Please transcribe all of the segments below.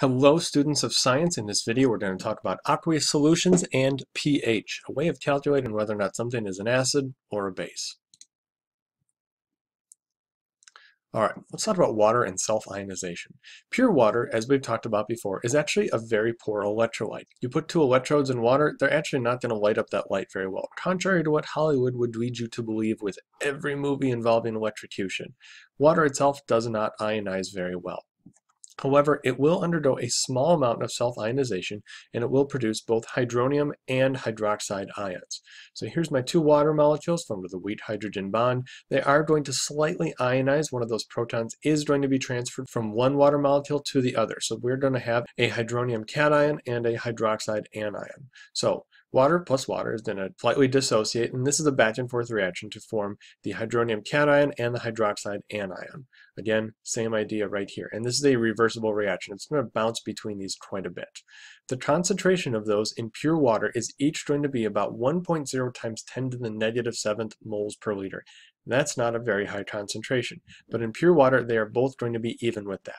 Hello students of science. In this video we're going to talk about aqueous solutions and pH, a way of calculating whether or not something is an acid or a base. Alright, let's talk about water and self-ionization. Pure water, as we've talked about before, is actually a very poor electrolyte. You put two electrodes in water, they're actually not going to light up that light very well, contrary to what Hollywood would lead you to believe with every movie involving electrocution. Water itself does not ionize very well. However, it will undergo a small amount of self-ionization and it will produce both hydronium and hydroxide ions. So here's my two water molecules formed with a weak hydrogen bond. They are going to slightly ionize. One of those protons is going to be transferred from one water molecule to the other. So we're going to have a hydronium cation and a hydroxide anion. So Water plus water is going to slightly dissociate, and this is a back and forth reaction to form the hydronium cation and the hydroxide anion. Again, same idea right here. And this is a reversible reaction. It's going to bounce between these quite a bit. The concentration of those in pure water is each going to be about 1.0 times 10 to the negative 7th moles per liter. That's not a very high concentration, but in pure water, they are both going to be even with that.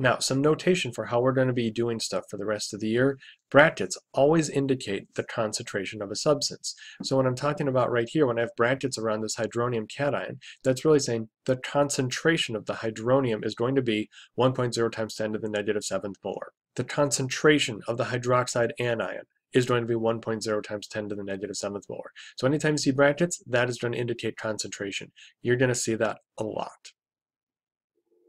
Now, some notation for how we're going to be doing stuff for the rest of the year. Brackets always indicate the concentration of a substance. So when I'm talking about right here, when I have brackets around this hydronium cation, that's really saying the concentration of the hydronium is going to be 1.0 times 10 to the negative 7th molar. The concentration of the hydroxide anion is going to be 1.0 times 10 to the negative 7th molar. So anytime you see brackets, that is going to indicate concentration. You're going to see that a lot.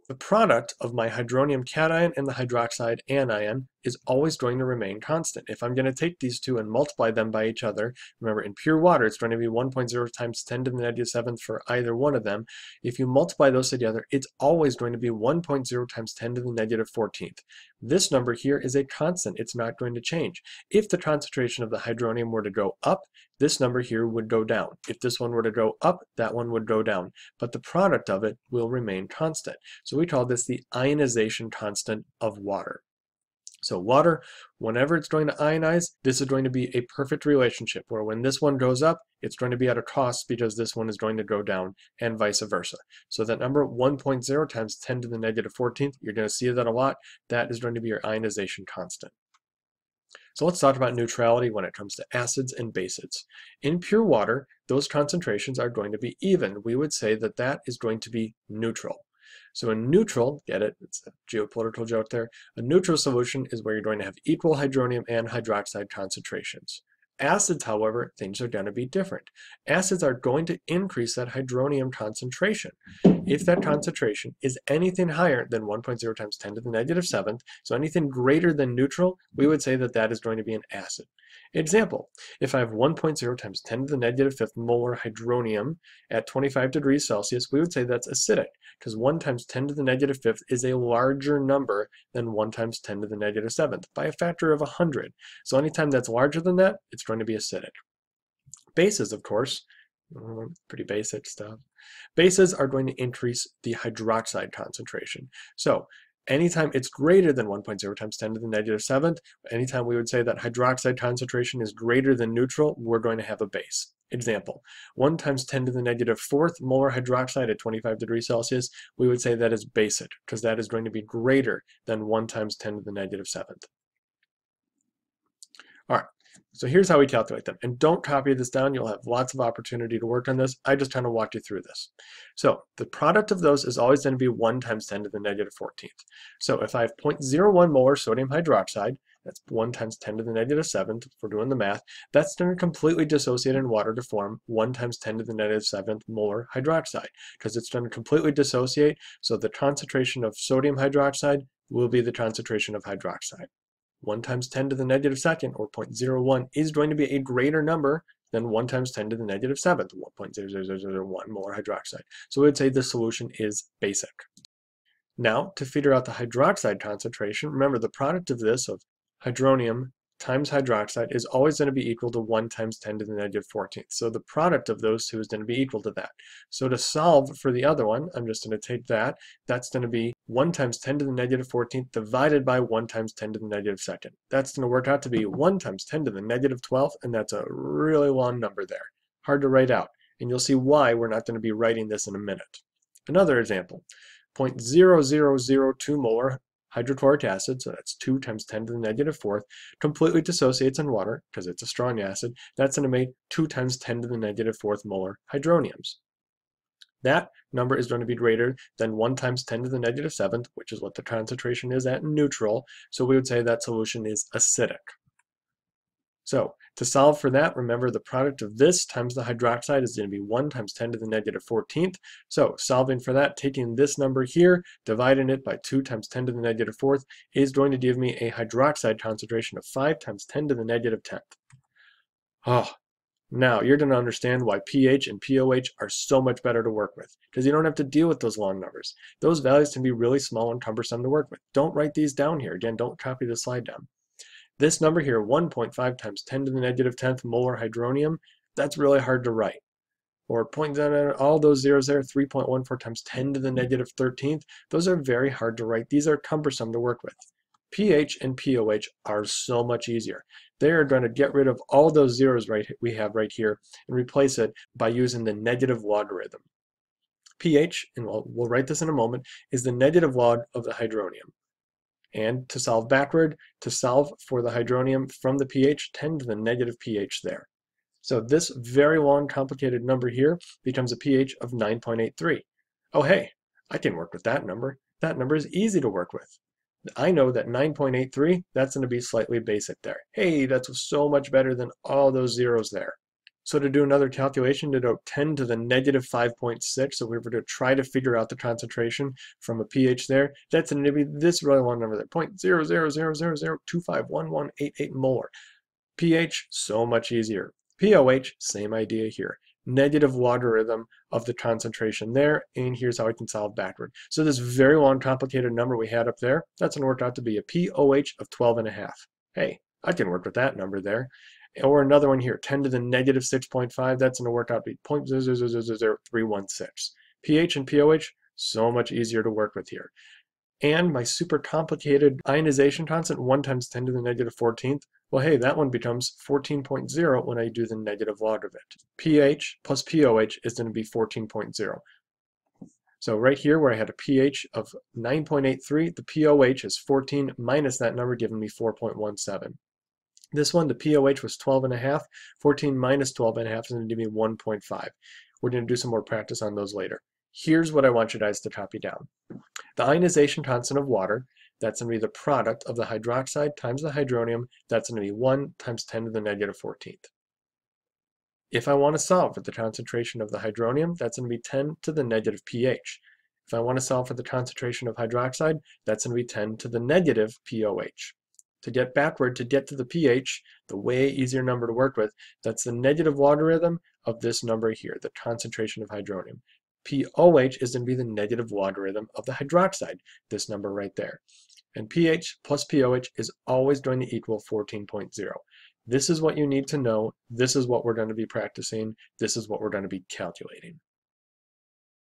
The product of my hydronium cation and the hydroxide anion is always going to remain constant. If I'm going to take these two and multiply them by each other, remember in pure water it's going to be 1.0 times 10 to the negative 7th for either one of them. If you multiply those together, it's always going to be 1.0 times 10 to the negative 14th. This number here is a constant. It's not going to change. If the concentration of the hydronium were to go up, this number here would go down. If this one were to go up, that one would go down. But the product of it will remain constant. So we call this the ionization constant of water. So water, whenever it's going to ionize, this is going to be a perfect relationship where when this one goes up, it's going to be at a cost because this one is going to go down and vice versa. So that number 1.0 times 10 to the negative 14th, you're going to see that a lot. That is going to be your ionization constant. So let's talk about neutrality when it comes to acids and bases. In pure water, those concentrations are going to be even. We would say that that is going to be neutral. So a neutral, get it, it's a geopolitical joke there, a neutral solution is where you're going to have equal hydronium and hydroxide concentrations. Acids, however, things are going to be different. Acids are going to increase that hydronium concentration. If that concentration is anything higher than 1.0 times 10 to the negative 7th, so anything greater than neutral, we would say that that is going to be an acid. Example, if I have 1.0 times 10 to the negative 5th molar hydronium at 25 degrees Celsius, we would say that's acidic, because 1 times 10 to the negative 5th is a larger number than 1 times 10 to the negative 7th by a factor of 100. So anytime that's larger than that, it's going to be acidic. Bases, of course, mm, pretty basic stuff. Bases are going to increase the hydroxide concentration. So anytime it's greater than 1.0 times 10 to the negative 7th, anytime we would say that hydroxide concentration is greater than neutral, we're going to have a base. Example, 1 times 10 to the negative 4th molar hydroxide at 25 degrees Celsius, we would say that is basic, because that is going to be greater than 1 times 10 to the negative 7th. All right, so here's how we calculate them. And don't copy this down. You'll have lots of opportunity to work on this. I just kind of walked you through this. So the product of those is always going to be 1 times 10 to the negative 14th. So if I have 0.01 molar sodium hydroxide, that's 1 times 10 to the negative 7th, if we're doing the math, that's going to completely dissociate in water to form 1 times 10 to the negative 7th molar hydroxide, because it's going to completely dissociate, so the concentration of sodium hydroxide will be the concentration of hydroxide. 1 times 10 to the negative second, or 0.01, is going to be a greater number than 1 times 10 to the negative seventh, 1.00001 molar hydroxide. So we would say the solution is basic. Now, to figure out the hydroxide concentration, remember the product of this, of hydronium times hydroxide is always going to be equal to 1 times 10 to the negative 14th. So the product of those two is going to be equal to that. So to solve for the other one, I'm just going to take that. That's going to be 1 times 10 to the negative 14th divided by 1 times 10 to the negative second. That's going to work out to be 1 times 10 to the negative 12th, and that's a really long number there. Hard to write out. And you'll see why we're not going to be writing this in a minute. Another example, 0.0002 molar hydrochloric acid, so that's 2 times 10 to the negative fourth, completely dissociates in water, because it's a strong acid, that's going to make 2 times 10 to the negative fourth molar hydroniums. That number is going to be greater than 1 times 10 to the negative seventh, which is what the concentration is at neutral, so we would say that solution is acidic. So to solve for that, remember the product of this times the hydroxide is going to be 1 times 10 to the negative 14th. So solving for that, taking this number here, dividing it by 2 times 10 to the negative 4th, is going to give me a hydroxide concentration of 5 times 10 to the negative 10th. Oh, ah, now you're going to understand why pH and pOH are so much better to work with, because you don't have to deal with those long numbers. Those values can be really small and cumbersome to work with. Don't write these down here. Again, don't copy the slide down. This number here, 1.5 times 10 to the negative 10th molar hydronium, that's really hard to write. Or point all those zeros there, 3.14 times 10 to the negative 13th, those are very hard to write. These are cumbersome to work with. pH and pOH are so much easier. They are going to get rid of all those zeros right we have right here and replace it by using the negative logarithm. pH, and we'll, we'll write this in a moment, is the negative log of the hydronium. And to solve backward, to solve for the hydronium from the pH, 10 to the negative pH there. So this very long complicated number here becomes a pH of 9.83. Oh hey, I can work with that number. That number is easy to work with. I know that 9.83, that's going to be slightly basic there. Hey, that's so much better than all those zeros there. So to do another calculation, to go 10 to the negative 5.6, so we were to try to figure out the concentration from a pH there, that's going to be this really long number there, 0.00000251188 molar. pH, so much easier. pOH, same idea here. Negative logarithm of the concentration there, and here's how I can solve backward. So this very long complicated number we had up there, that's going to work out to be a pOH of 12 and a half. Hey, I can work with that number there. Or another one here, 10 to the negative 6.5, that's going to work out to be 0.0000316. pH and pOH, so much easier to work with here. And my super complicated ionization constant, 1 times 10 to the negative 14th, well, hey, that one becomes 14.0 when I do the negative log of it. pH plus pOH is going to be 14.0. So right here where I had a pH of 9.83, the pOH is 14 minus that number giving me 4.17. This one, the POH was 12 and a half. 14 minus 12 and a half is going to give me 1.5. We're going to do some more practice on those later. Here's what I want you guys to copy down. The ionization constant of water, that's going to be the product of the hydroxide times the hydronium, that's going to be 1 times 10 to the negative 14th. If I want to solve for the concentration of the hydronium, that's going to be 10 to the negative pH. If I want to solve for the concentration of hydroxide, that's going to be 10 to the negative POH to get backward, to get to the pH, the way easier number to work with, that's the negative logarithm of this number here, the concentration of hydronium. pOH is going to be the negative logarithm of the hydroxide, this number right there. And pH plus pOH is always going to equal 14.0. This is what you need to know. This is what we're going to be practicing. This is what we're going to be calculating.